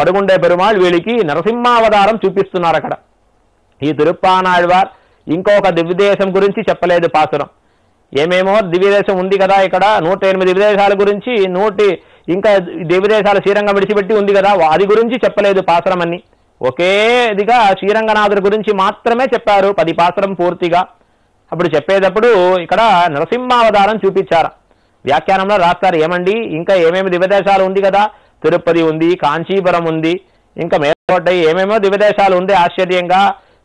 పడుగుండే పెరుమాళ్ వీళ్ళకి నరసింహావతారం చూపిస్తున్నారు అక్కడ ఈ తిరుప్పానాళ్వార్ ఇంకొక దివ్యదేశం గురించి చెప్పలేదు పాసురం. ఏమేమో దివ్యదేశం ఉంది కదా ఇక్కడ నూట ఎనిమిది దివ్యదేశాల గురించి నూటి ఇంకా దివ్యదేశాల శ్రీరంగం విడిచిపెట్టి ఉంది కదా అది గురించి చెప్పలేదు పాసురం అన్ని. ఒకేదిగా శ్రీరంగనాథుడి గురించి మాత్రమే చెప్పారు పది పాసురం పూర్తిగా. అప్పుడు చెప్పేటప్పుడు ఇక్కడ నరసింహావతారం చూపించారు. వ్యాఖ్యానంలో రాస్తారు ఏమండి ఇంకా ఏమేమి దివ్యదేశాలు ఉంది కదా తిరుపతి ఉంది కాంచీపురం ఉంది ఇంకా మేలకోటై ఏమేమో దివదేశాలు ఉంది ఆశ్చర్యంగా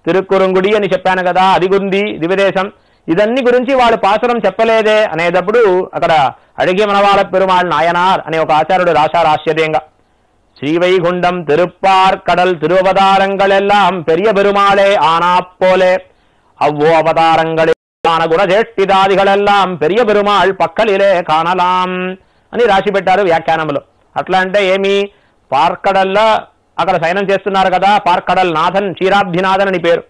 తిరుక్కురంగుడి అని చెప్పాను కదా అది ఉంది దివదేశం ఇదన్ని గురించి వాళ్ళు పాసురం చెప్పలేదే అనేటప్పుడు అక్కడ అడిగిమనవాళ పెరుమాళ్ నాయనార్ అనే ఒక ఆచార్యుడు రాశారు ఆశ్చర్యంగా. ஸ்ரீவைகுண்டம் తిరుప్పార్ కడల్ திருவதாரங்கள் పెరియ పెరుమాళే ఆనాపోలే అవ్వో போலே அவ்வோ அவதாரங்களிலான குணஜேஷ்டிதாதிகள் எல்லாம் பெரிய అని రాసి పెట్టారు వ్యాఖ్యానంలో అట్లా అంటే ఏమి? పార్కడల్లో అక్కడ శయనం చేస్తున్నారు కదా పార్కడల్ నాథన్ క్షీరాబ్ధినాథన్ అని పేరు.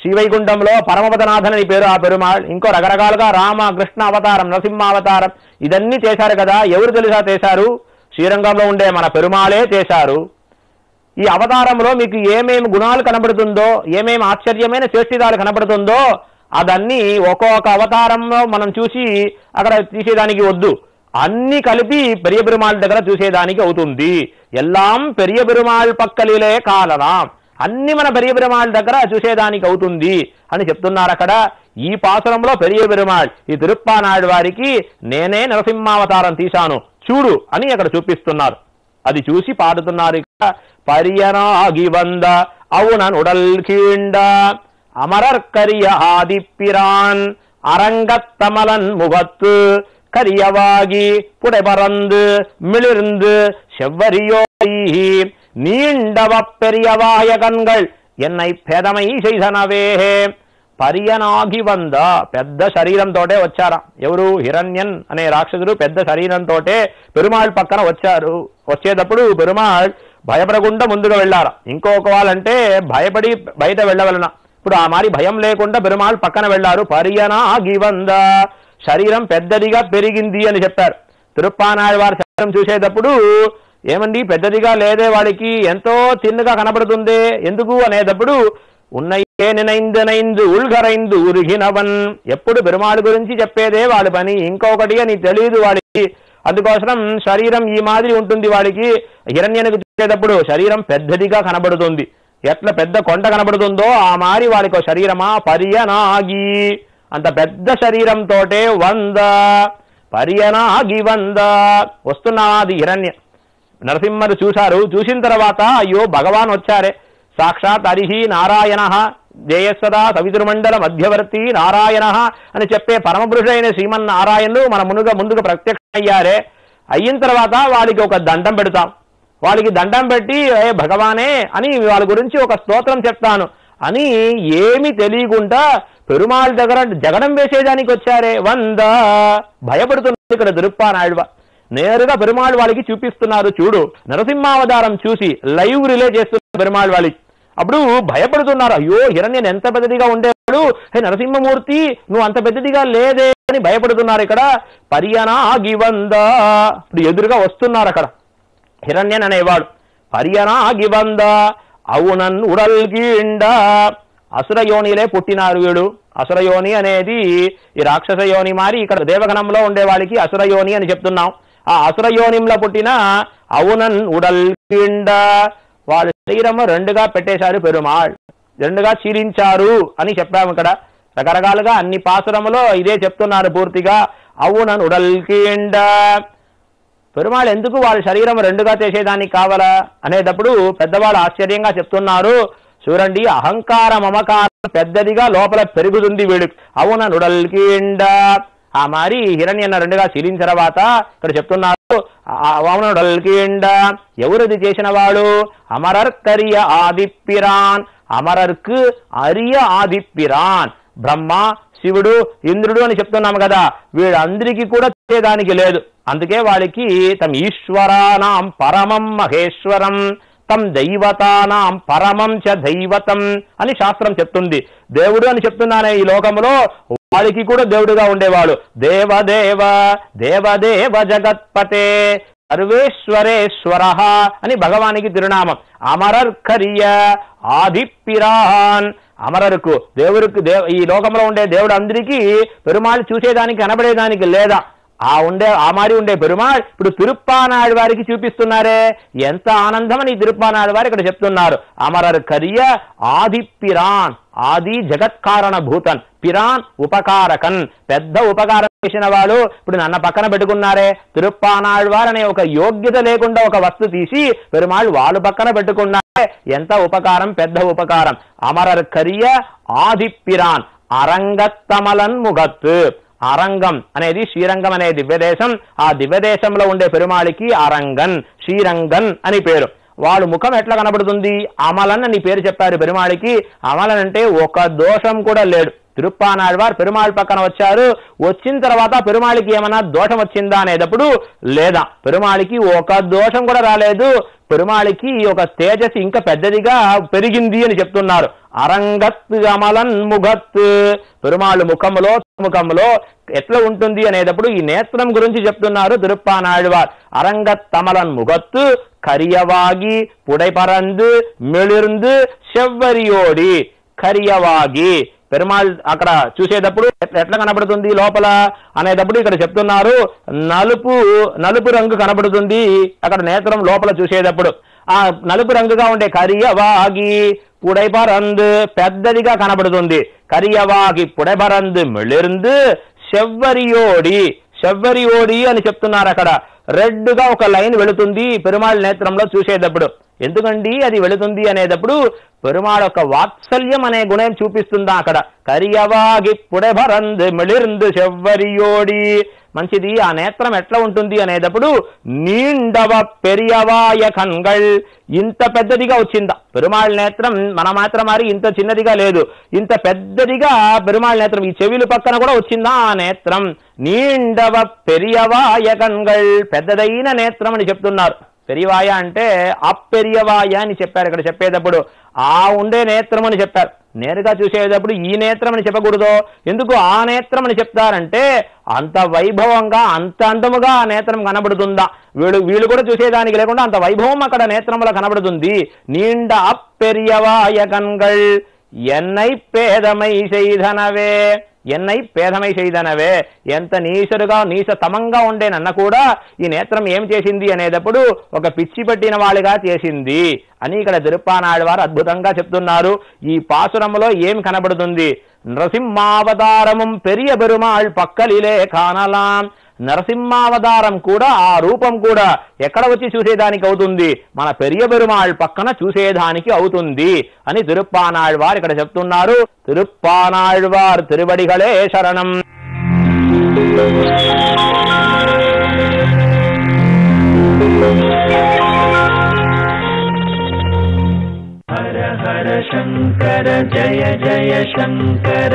శ్రీవైకుంఠంలో పరమపదనాథన్ అని పేరు ఆ పెరుమాళ్ ఇంకో రకరకాలుగా రామ కృష్ణ అవతారం నరసింహ అవతారం ఇదన్నీ చేశారు కదా. ఎవరు తెలుసా చేశారు? శ్రీరంగంలో ఉండే మన పెరుమాళే చేశారు. ఈ అవతారంలో మీకు ఏమేమి గుణాలు కనబడుతుందో ఏమేమి ఆశ్చర్యమైన శ్రేష్ఠితాలు కనబడుతుందో అదన్నీ ఒక్కొక్క అవతారంలో మనం చూసి అక్కడ తీసేదానికి వద్దు. అన్ని కలిపి పెరియ పెరుమాల్ దగ్గర చూసేదానికి అవుతుంది. ఎల్లాం పెరియ పెరుమాళ్ పక్కలిలే కాలరాం. అన్ని మన పెరియ పెరుమాళ్ దగ్గర చూసేదానికి అవుతుంది అని చెప్తున్నారు అక్కడ. ఈ పాసురంలో పెరియ పెరుమాళ్ ఈ తిరుప్పానాయుడు వారికి నేనే నరసింహావతారం తీశాను. చూడు అని అక్కడ చూపిస్తున్నారు. అది చూసి పాడుతున్నారు ఇక. పర్యనాగి వంద అవునన్ ఉడల్ కీండ అమరర్కరియ ఆదిప్పిరాన్ అరంగత్తమలన్ ముగత్ கரியவாகி புடைபறந்து மிளிர்ந்து செவ்வரியோய் நீண்டவ பெரியவாய கண்கள் என்னை పెదమై செய்தனவே పర్యనాగి వంద పెద్ద శరీరంతోటే వచ్చారా ఎవరు హిరణ్యన్ అనే రాక్షసుడు పెద్ద శరీరంతోటే పెరుమాళ్ పక్కన వచ్చారు వచ్చేటప్పుడు పెరుమాళ్ భయపడకుండా ముందుగా వెళ్ళారా ఇంకొక వాళ్ళంటే భయపడి బయట వెళ్ళవలన ఇప్పుడు ఆ మారి భయం లేకుండా పెరుమాళ్ పక్కన వెళ్ళారు పర్యనాగి వంద శరీరం పెద్దదిగా పెరిగింది అని చెప్పారు. తిరుప్పానాయుడు వారి శరీరం చూసేటప్పుడు ఏమండి పెద్దదిగా లేదే వాడికి ఎంతో చిన్నగా కనబడుతుంది ఎందుకు? అనేటప్పుడు ఉన్నయే నినైందనైందు ఉల్ఘరైందు ఉల్గరైందు ఉరిగినవన్. ఎప్పుడు పెరుమాళ్ గురించి చెప్పేదే వాడి పని. ఇంకొకటి అని తెలియదు వాడికి. అందుకోసం శరీరం ఈ మాదిరి ఉంటుంది వాడికి. హిరణ్యనికి చూసేటప్పుడు శరీరం పెద్దదిగా కనబడుతుంది. ఎట్లా పెద్ద కొండ కనబడుతుందో ఆ మారి వాడికి శరీరమా పర్యనాగి. అంత పెద్ద శరీరంతో వంద పర్యనాగి వంద. వస్తున్నాది హిరణ్య. నరసింహరు చూశారు చూసిన తర్వాత అయ్యో భగవాన్ వచ్చారే. సాక్షాత్ హరిహి నారాయణ. జయస్వదా సవితుర్మండల మధ్యవర్తి నారాయణ అని చెప్పే పరమపురుషుడైన శ్రీమన్నారాయణులు మన మునుగా ముందుగా ప్రత్యక్షమయ్యారే. అయిన తర్వాత వాళ్ళకి ఒక దండం పెడతాం. వాళ్ళకి దండం పెట్టి ఏ భగవానే అని వాళ్ళ గురించి ఒక స్తోత్రం చెప్తాను. అని ఏమి తెలియకుండా పెరుమాళ్ దగ్గర జగడం వేసేదానికి వచ్చారే. వంద. భయపడుతున్నారు ఇక్కడ తిరుప్పానాయుడు నేరుగా పెరుమాళ్ వాళ్ళకి చూపిస్తున్నారు. చూడు నరసింహావతారం చూసి లైవ్ రిలే చేస్తున్నారు పెరుమాళ్ వాళ్ళకి అప్పుడు భయపడుతున్నారు. అయ్యో హిరణ్యన్ ఎంత పెద్దదిగా ఉండేవాడు? హే నరసింహమూర్తి నువ్వు అంత పెద్దదిగా లేదే అని భయపడుతున్నారు ఇక్కడ. పర్యనాగి వంద. ఇప్పుడు ఎదురుగా వస్తున్నారు అక్కడ. హిరణ్యన్ అనేవాడు. పర్యనాగి వంద. అవునన్ ఉడల్గీండ అసురయోనిలే పుట్టినారు వీడు. అసురయోని అనేది ఈ రాక్షస యోని మారి ఇక్కడ దేవగణంలో ఉండే వాళ్ళకి అసురయోని అని చెప్తున్నాం. ఆ అసురయోనింలో పుట్టిన అవునన్ ఉడల్కిండ వాళ్ళ శరీరము రెండుగా పెట్టేశారు పెరుమాళ్. రెండుగా చీరించారు అని చెప్పాము ఇక్కడ. రకరకాలుగా అన్ని పాసురములో ఇదే చెప్తున్నారు పూర్తిగా. అవునన్ ఉడల్కీండ పెరుమాళ్ ఎందుకు వాళ్ళ శరీరం రెండుగా చేసేదానికి కావాలా? అనేటప్పుడు పెద్దవాళ్ళు ఆశ్చర్యంగా చెప్తున్నారు. చూడండి అహంకార మమకారం పెద్దదిగా లోపల పెరుగుతుంది వీడు. అవున నుడల్కిండ? ఆ మరి హిరణ్యన్న రెండుగా శీలించిన తర్వాత ఇక్కడ చెప్తున్నారు అవున నుడల్కిండ? ఎవరిది చేసిన వాడు? అమరర్కరియ ఆదిప్పిరాన్. అమరర్కు అరియ ఆదిప్పిరాన్. బ్రహ్మ శివుడు ఇంద్రుడు అని చెప్తున్నాము కదా. వీళ్ళందరికీ కూడా చేసేదానికి లేదు. అందుకే వాళ్ళకి తమ ఈశ్వరానాం పరమం మహేశ్వరం తం దైవతానాం పరమం చ దైవతం అని శాస్త్రం చెప్తుంది. దేవుడు అని చెప్తున్నానే ఈ లోకంలో వాడికి కూడా దేవుడుగా ఉండేవాడు. దేవదేవ దేవదేవ జగత్పతే సర్వేశ్వరేశ్వర అని భగవానికి తిరునామం. అమరర్ కరియ ఆదిప్పిరాన్ అమరరుకు. దేవుడికి దేవ ఈ లోకంలో ఉండే దేవుడు అందరికీ పెరుమాళ్ళు చూసేదానికి కనబడేదానికి లేదా? ఆ ఉండే ఆ మారి ఉండే పెరుమాళ్ ఇప్పుడు తిరుప్పానాడు వారికి చూపిస్తున్నారే. ఎంత ఆనందం అని తిరుప్పానాడు వారు ఇక్కడ చెప్తున్నారు. అమరర్ కరియ ఆది పిరాన్ ఆది జగత్కారణ భూతన్ పిరాన్ ఉపకారకన్ పెద్ద ఉపకారం చేసిన వాడు ఇప్పుడు నన్న పక్కన పెట్టుకున్నారే. తిరుప్పానాడు వారు అనే ఒక యోగ్యత లేకుండా ఒక వస్తు తీసి పెరుమాళ్ళు వాళ్ళు పక్కన పెట్టుకున్నారే. ఎంత ఉపకారం పెద్ద ఉపకారం. అమరర్ కరియ ఆది పిరాన్ అరంగత్తమలన్ ముగత్ అరంగం అనేది శ్రీరంగం అనే దివ్యదేశం. ఆ దివ్యదేశంలో ఉండే పెరుమాళికి అరంగన్ శ్రీరంగన్ అని పేరు. వాడు ముఖం ఎట్లా కనబడుతుంది? అమలన్ అని పేరు చెప్పారు పెరుమాళికి. అమలన్ అంటే ఒక దోషం కూడా లేడు. తిరుప్పానాழ்వార్ పెరుమాళ్ పక్కన వచ్చారు. వచ్చిన తర్వాత పెరుమాళికి ఏమన్నా దోషం వచ్చిందా అనేటప్పుడు లేదా. పెరుమాళికి ఒక దోషం కూడా రాలేదు. పెరుమాళికి ఒక తేజస్సు ఇంకా పెద్దదిగా పెరిగింది అని చెప్తున్నారు. అరంగత్ అమలన్ ముగత్ పెరుమాళ్ళు ముఖంలో ముఖంలో ఎట్లా ఉంటుంది అనేటప్పుడు ఈ నేత్రం గురించి చెప్తున్నారు తిరుప్పానాழ்వార్ అరంగత్ అమలన్ ముగత్తు கரியவாகி புடைபறந்து மெளிர்ந்து செవ్వరియోడి కరియవాగి పెరుమాళ్ అక్కడ చూసేటప్పుడు ఎట్లా కనబడుతుంది లోపల అనేటప్పుడు ఇక్కడ చెప్తున్నారు నలుపు నలుపు రంగు కనబడుతుంది అక్కడ నేత్రం లోపల చూసేటప్పుడు. ఆ నలుపు రంగుగా ఉండే కరియవాగి పుడైపరందు పెద్దదిగా కనబడుతుంది. కరియవాగి పుడైపరందు మెళిరిందు చెవ్వరియోడి చెవ్వరియోడి అని చెప్తున్నారు అక్కడ. రెడ్గా ఒక లైన్ వెళుతుంది. పెరుమాళ్ నేత్రంలో చూసేటప్పుడు. ఎందుకండి అది వెళుతుంది అనేటప్పుడు పెరుమాళ్ యొక్క వాత్సల్యం అనే గుణం చూపిస్తుందా అక్కడ. కరియవాగి పుడెభరంద్ మిళిర్ందు చెవ్వరియోడి మంచిది ఆ నేత్రం ఎట్లా ఉంటుంది అనేటప్పుడు నీండవ పెరియవాయ కన్గళ్ ఇంత పెద్దదిగా వచ్చిందా. పెరుమాళ్ నేత్రం మన మాత్రం మరి ఇంత చిన్నదిగా లేదు. ఇంత పెద్దదిగా పెరుమాళ్ నేత్రం ఈ చెవిలు పక్కన కూడా వచ్చిందా ఆ నేత్రం. నీండవ పెరియవాయ కన్గళ్ పెద్దదైన నేత్రం అని చెప్తున్నారు. పెరియవాయ అంటే అప్పెరియవాయ అని చెప్పారు ఇక్కడ చెప్పేటప్పుడు. ఆ ఉండే నేత్రం అని చెప్పారు. నేరుగా చూసేటప్పుడు ఈ నేత్రం అని చెప్పకూడదు. ఎందుకు ఆ నేత్రం అని చెప్తారంటే అంత వైభవంగా అంత అందముగా ఆ నేత్రం కనబడుతుందా? వీళ్ళు వీళ్ళు కూడా చూసేదానికి లేకుండా అంత వైభవం అక్కడ నేత్రంలో కనబడుతుంది. నీండ అప్పెరియవాయ కన్గల్ ఎన్నై పేదమై చేయధనవే. ఎన్నై పేదమై చేయదనవే. ఎంత నీసరుగా నీస తమంగా ఉండేనన్న కూడా ఈ నేత్రం ఏం చేసింది అనేటప్పుడు ఒక పిచ్చి పట్టిన వాళ్ళుగా చేసింది అని ఇక్కడ తిరుప్పానాయుడు వారు అద్భుతంగా చెప్తున్నారు. ఈ పాసురములో ఏం కనబడుతుంది? నృసింహావతారము పెరియ పెరుమాళ్ పక్కలిలే కానలాం. నరసింహావతారం కూడా ఆ రూపం కూడా ఎక్కడ వచ్చి చూసేదానికి అవుతుంది? మన పెరియ పెరుమాళ్ పక్కన చూసేదానికి అవుతుంది అని తిరుప్పానాళ్వారు ఇక్కడ చెప్తున్నారు. తిరుప్పానాళ్వార్ తిరువడిగలే శరణం. హర హర శంకర జయ జయ శంకర.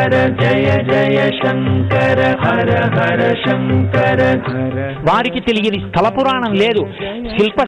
శంకర జయ జయ శంకర హర హర శంకర. వారికి తెలియని స్థల పురాణం లేదు. శిల్ప